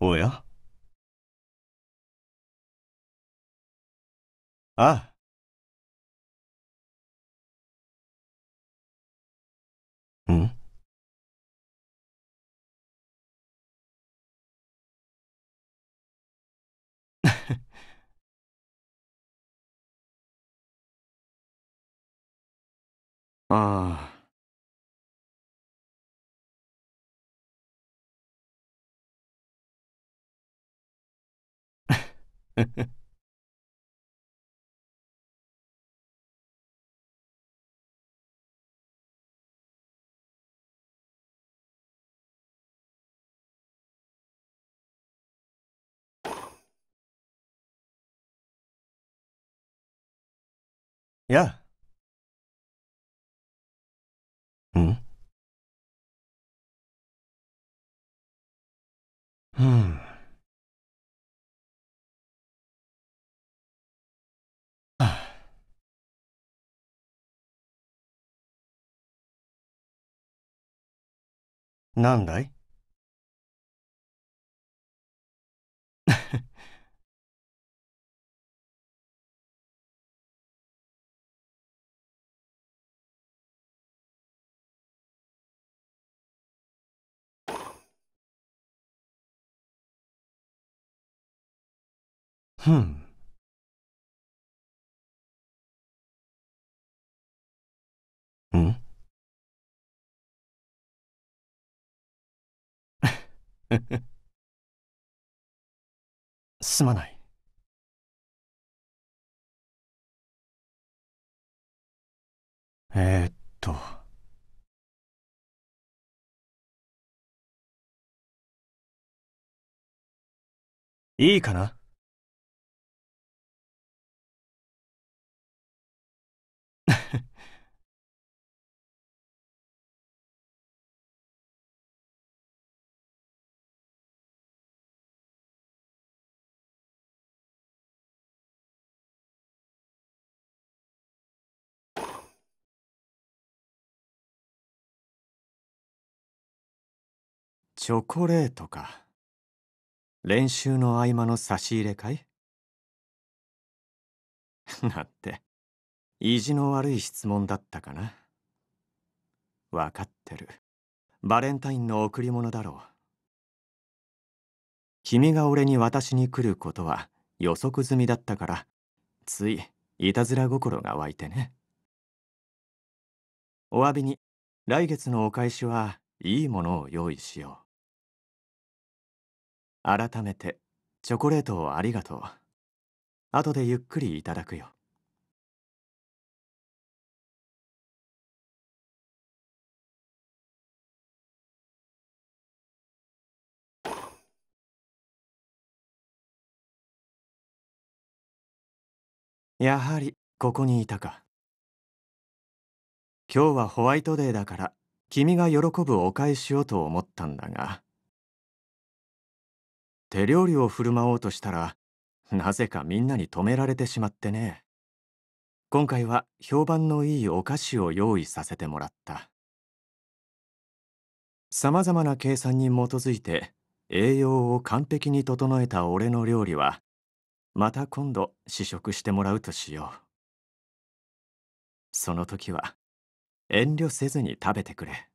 おやああ。ん ああ。やなんだいふん。ん？すまない。えー、っと。いいかな？チョコレートか。練習の合間の差し入れかい？なって、意地の悪い質問だったかな。わかってる。バレンタインの贈り物だろう。君が俺に渡しに来ることは予測済みだったから、ついいたずら心が湧いてね。お詫びに、来月のお返しはいいものを用意しよう。改めてチョコレートをありがとう。後でゆっくりいただくよ。やはりここにいたか。今日はホワイトデーだから君が喜ぶお返しをと思ったんだが。手料理を振る舞おうとしたらなぜかみんなに止められてしまってね。今回は評判のいいお菓子を用意させてもらった。さまざまな計算に基づいて栄養を完璧に整えた俺の料理はまた今度試食してもらうとしよう。その時は遠慮せずに食べてくれ。